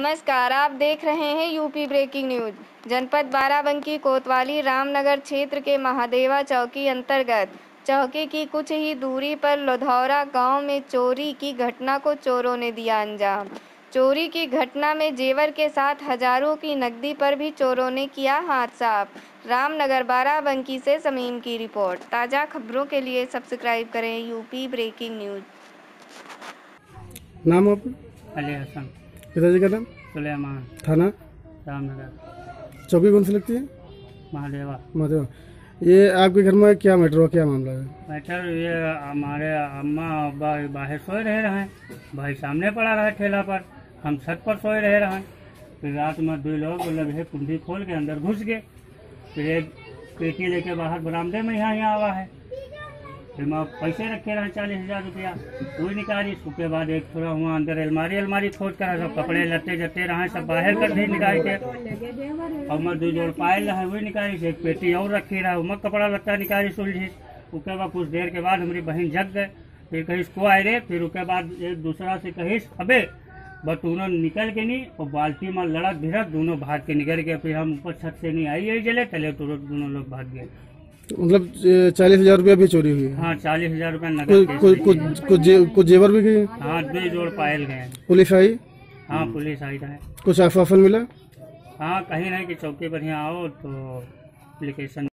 नमस्कार आप देख रहे हैं यूपी ब्रेकिंग न्यूज़। जनपद बाराबंकी कोतवाली रामनगर क्षेत्र के महादेवा चौकी अंतर्गत। चौकी की कुछ ही दूरी पर लोधौरा गाँव में चोरी की घटना को चोरों ने दिया अंजाम। चोरी की घटना में जेवर के साथ हज़ारों की नकदी पर भी चोरों ने किया हाथ साफ़। रामनगर बाराबंकी से समीम की रिपोर्ट। ताज़ा खबरों के लिए सब्सक्राइब करें यूपी ब्रेकिंग न्यूज़। नाम अली हसन। पिताजी का नाम? सुलेमान। थाना? रामनगर। चौकी कौन सी लगती है? महादेवा। महादेव। ये आपके घर में क्या मैटर हुआ? क्या मामला है? मैटर ये हमारे अम्मा अब्बा बाहर सोए रहे रहे भाई सामने पड़ा रहा है ठेला पर। हम छत पर सोए रहे रहे फिर रात में दो लोग लगे कुंडी खोल के अंदर घुस गए। फिर एक पेटी लेके बाहर बरामदे में यहाँ यहाँ आवा है। फिर मैं पैसे रखे रहे चालीस हज़ार रुपया। वही निकाली उसके बाद एक थोड़ा हुआ अंदर अलमारी अलमारी खोज कर सब कपड़े लते जते रहे, सब बाहर कर दी निकाल के। और मैं दो जोड़ पायल रहे, वही निकाली, एक पेटी और रखी रहा मैं कपड़ा लत्ता निकाली सुलझी। उसके बाद कुछ देर के बाद हमारी बहन जग गए। फिर कहीं इसको आए रे, फिर उसके बाद एक दूसरा से कही अबे बस दोनों निकल के नहीं, और बाल्टी में लड़क भिड़क दोनों भाग के निकल गए। फिर हम ऊपर छत से नहीं आई यही जले, तले तुरंत दोनों लोग भाग गए। मतलब चालीस हज़ार रूपया भी चोरी हुई। है हाँ चालीस हज़ार रूपया कुछ दिए। कुछ जे, कुछ जेवर भी गए हाँ दो जोड़ पायल गए। पुलिस आई? हाँ पुलिस आई था कुछ आश्वासन मिला? हाँ कहीं नहीं कि चौकी पर यहाँ आओ तो एप्लीकेशन